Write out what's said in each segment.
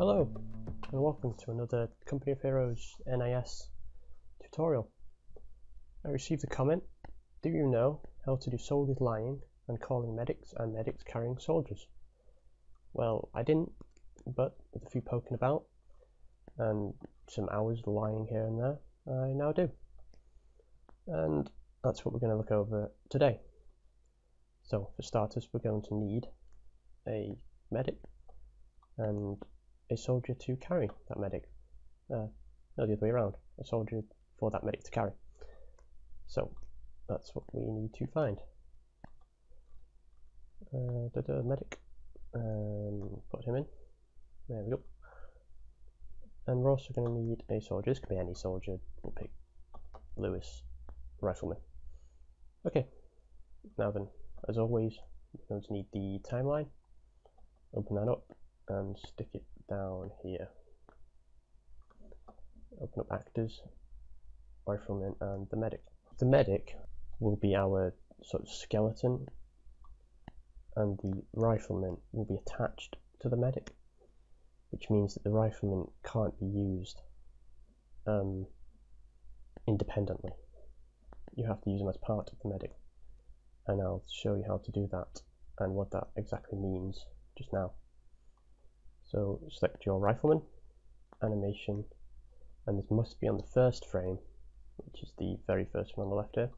Hello, and welcome to another Company of Heroes NIS tutorial. I received a comment, do you know how to do soldiers lying and calling medics and medics carrying soldiers? Well, I didn't, but with a few poking about and some hours lying here and there, I now do. And that's what we're going to look over today. So for starters, we're going to need a medic and a soldier to carry that medic. Uh, no, the other way around. A soldier for that medic to carry. So that's what we need to find. Uh, da -da, medic. Um, put him in. There we go. And we're also going to need a soldier. This could be any soldier. We'll pick Lewis, rifleman. Okay. Now then, as always, we're going to need the timeline. Open that up and stick it down here. Open up actors, rifleman and the medic. The medic will be our sort of skeleton and the rifleman will be attached to the medic which means that the rifleman can't be used um, independently. You have to use them as part of the medic and I'll show you how to do that and what that exactly means just now. So select your rifleman, animation, and this must be on the first frame, which is the very first one on the left here.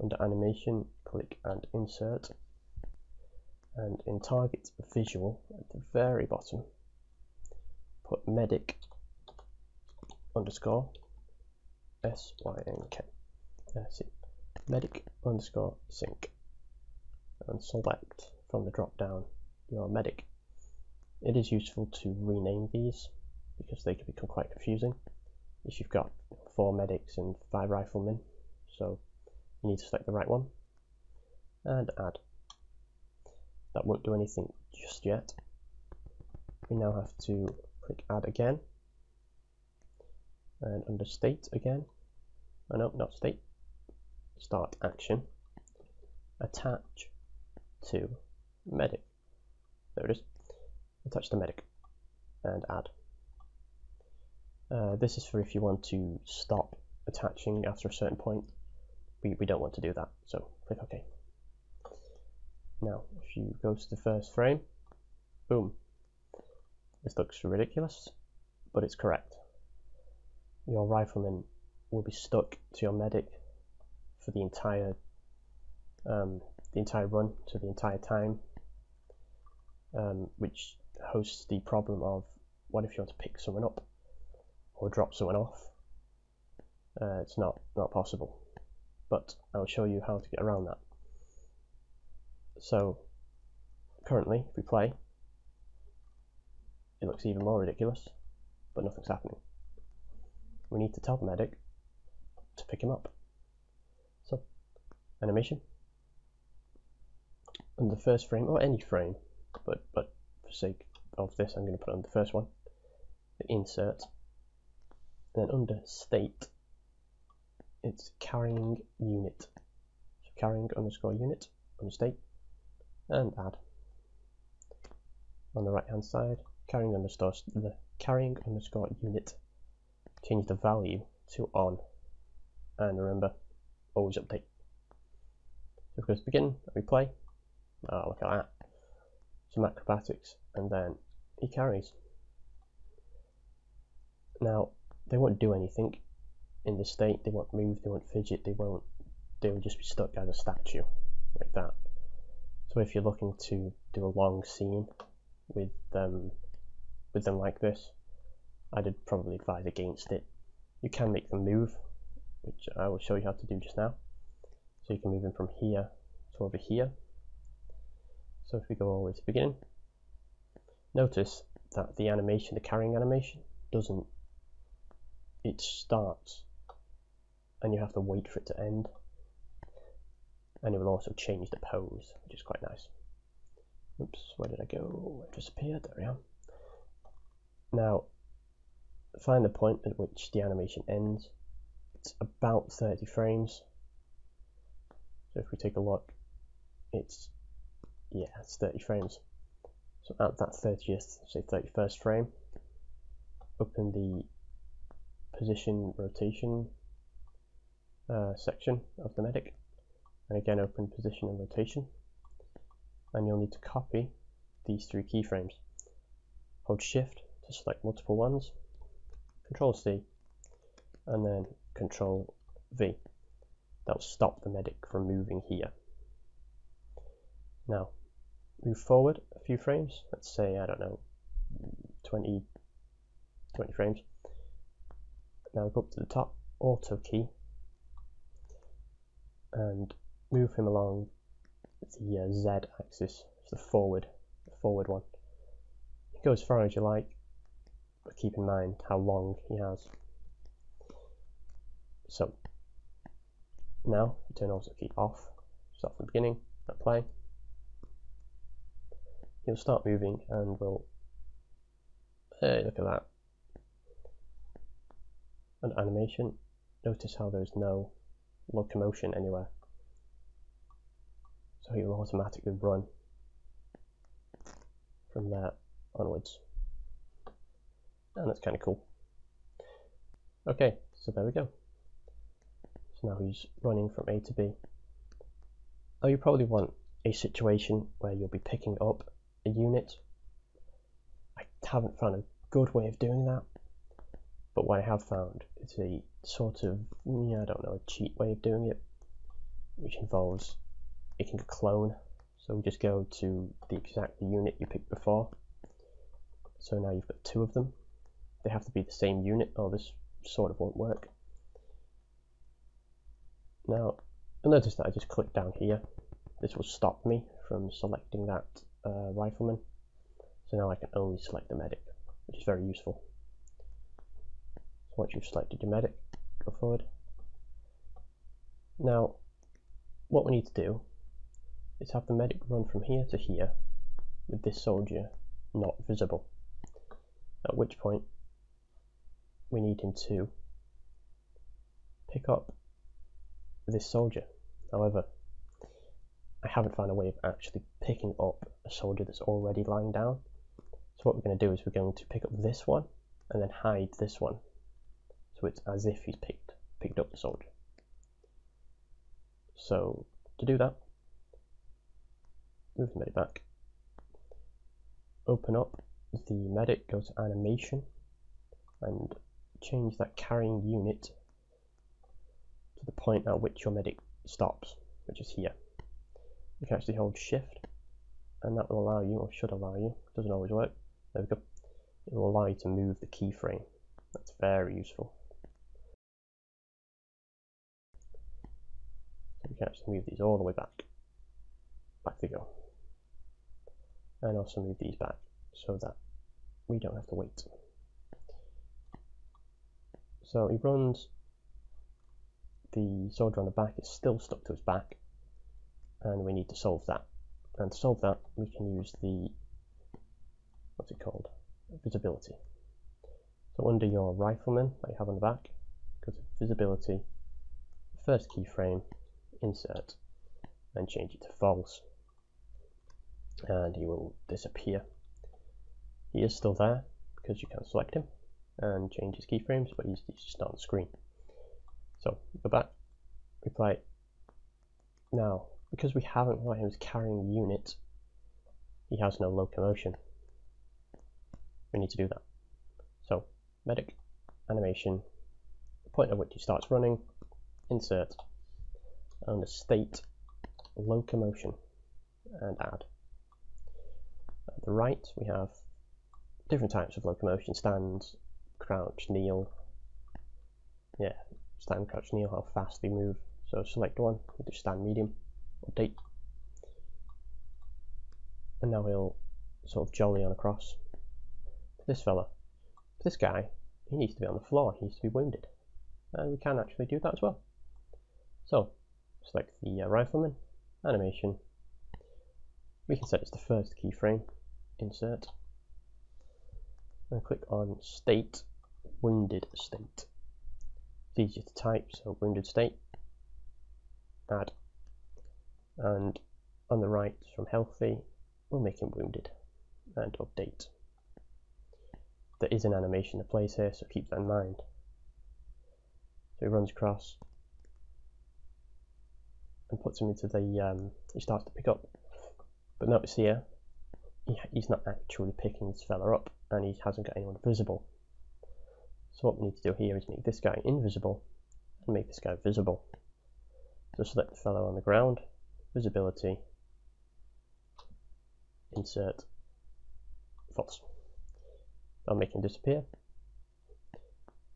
Under animation, click and insert. And in target visual at the very bottom, put medic underscore S-Y-N-K. That's it. Medic underscore sync. And select from the drop down your medic it is useful to rename these because they can become quite confusing if you've got four medics and five riflemen. So you need to select the right one and add. That won't do anything just yet. We now have to click add again and under state again. Oh no not state. Start action. Attach to medic. There it is attach the medic and add. Uh, this is for if you want to stop attaching after a certain point. We, we don't want to do that, so click OK. Now, if you go to the first frame, boom. This looks ridiculous, but it's correct. Your rifleman will be stuck to your medic for the entire um, the entire run, so the entire time, um, which hosts the problem of what if you want to pick someone up or drop someone off? Uh, it's not, not possible, but I'll show you how to get around that. So currently, if we play, it looks even more ridiculous, but nothing's happening. We need to tell the medic to pick him up. So, animation, and the first frame, or any frame, but, but for sake of this, I'm going to put on the first one, the insert, then under state, it's carrying unit. So carrying underscore unit on state, and add. On the right hand side, carrying underscore the carrying underscore unit. Change the value to on, and remember, always update. So if we begin, we play. Oh, look at that. Some acrobatics, and then he carries. Now, they won't do anything in this state, they won't move, they won't fidget, they won't, they will just be stuck as a statue, like that. So if you're looking to do a long scene with them, with them like this, I'd probably advise against it. You can make them move, which I will show you how to do just now. So you can move them from here to over here. So if we go all the way to the beginning, Notice that the animation, the carrying animation, doesn't, it starts and you have to wait for it to end. And it will also change the pose, which is quite nice. Oops, where did I go? It disappeared, there we are. Now, find the point at which the animation ends. It's about 30 frames. So if we take a look, it's, yeah, it's 30 frames. So at that 30th, say 31st frame, open the position rotation uh, section of the medic and again open position and rotation and you'll need to copy these three keyframes. Hold shift to select multiple ones, control C and then control V. That'll stop the medic from moving here. Now move forward a few frames, let's say I don't know 20, 20 frames. Now go up to the top auto key and move him along the uh, Z axis, the forward, the forward one. You go as far as you like, but keep in mind how long he has. So now turn auto key off, start from the beginning, apply. He'll start moving and we'll hey look at that. An animation. Notice how there's no locomotion anywhere. So he will automatically run from there onwards. And that's kind of cool. Okay, so there we go. So now he's running from A to B. Now you probably want a situation where you'll be picking up a unit. I haven't found a good way of doing that, but what I have found is a sort of, yeah, I don't know, a cheap way of doing it, which involves making a clone. So we just go to the exact unit you picked before. So now you've got two of them. They have to be the same unit, or this sort of won't work. Now, notice that I just click down here. This will stop me from selecting that uh, rifleman. So now I can only select the medic, which is very useful. So once you've selected your medic, go forward. Now, what we need to do is have the medic run from here to here with this soldier not visible. At which point we need him to pick up this soldier. However, I haven't found a way of actually picking up a soldier that's already lying down. So what we're going to do is we're going to pick up this one and then hide this one. So it's as if he's picked picked up the soldier. So to do that, move the medic back, open up the medic, go to animation, and change that carrying unit to the point at which your medic stops, which is here. You can actually hold shift and that will allow you, or should allow you, doesn't always work, there we go, it will allow you to move the keyframe. That's very useful. So we can actually move these all the way back. Back they go and also move these back so that we don't have to wait. So he runs, the soldier on the back is still stuck to his back and we need to solve that. And to solve that we can use the, what's it called, visibility. So under your rifleman that you have on the back, go to visibility, first keyframe, insert, and change it to false and he will disappear. He is still there because you can select him and change his keyframes, but he's, he's just not on the screen. So go back, reply. Now, because we haven't got him carrying unit, he has no locomotion. We need to do that. So medic, animation, the point at which he starts running, insert, and the state, locomotion, and add. At the right, we have different types of locomotion, stand, crouch, kneel. Yeah, stand, crouch, kneel, how fast they move. So select one, we'll do stand medium, update. And now we'll sort of jolly on across. This fella, this guy, he needs to be on the floor, he needs to be wounded. And we can actually do that as well. So, select the uh, rifleman, animation. We can set it as the first keyframe, insert and click on state wounded state it's easier to type so wounded state add and on the right from healthy we'll make him wounded and update there is an animation that plays here, so keep that in mind. So he runs across and puts him into the, um, he starts to pick up. But notice here, he, he's not actually picking this fella up and he hasn't got anyone visible. So what we need to do here is make this guy invisible and make this guy visible. So select the fellow on the ground, visibility, insert, false. I'll make him disappear.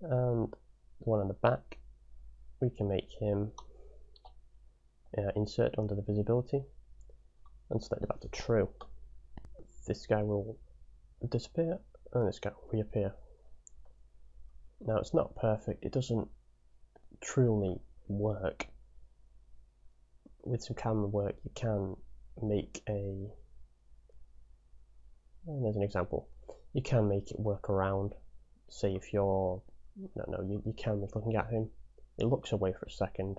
And the one on the back, we can make him uh, insert under the visibility and select it back to true. This guy will disappear and this guy will reappear. Now it's not perfect, it doesn't truly work. With some camera work you can make a, and there's an example, you can make it work around. Say if you're, no, no, you, you can looking at him, it looks away for a second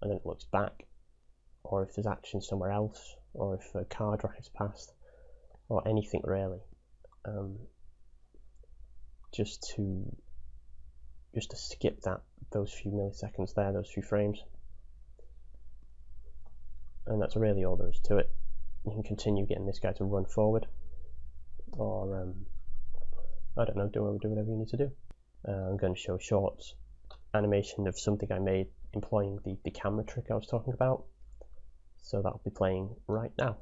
and then it looks back, or if there's action somewhere else, or if a car drives past, or anything really. Um, just to just to skip that those few milliseconds there, those few frames. And that's really all there is to it. You can continue getting this guy to run forward, or um, I don't know, do, do whatever you need to do. Uh, I'm going to show shorts animation of something I made employing the, the camera trick I was talking about. So that'll be playing right now.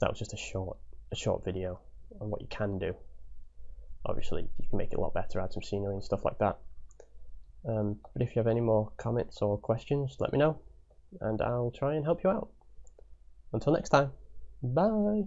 So that was just a short a short video on what you can do. Obviously you can make it a lot better, add some scenery and stuff like that. Um, but if you have any more comments or questions, let me know and I'll try and help you out. Until next time, bye!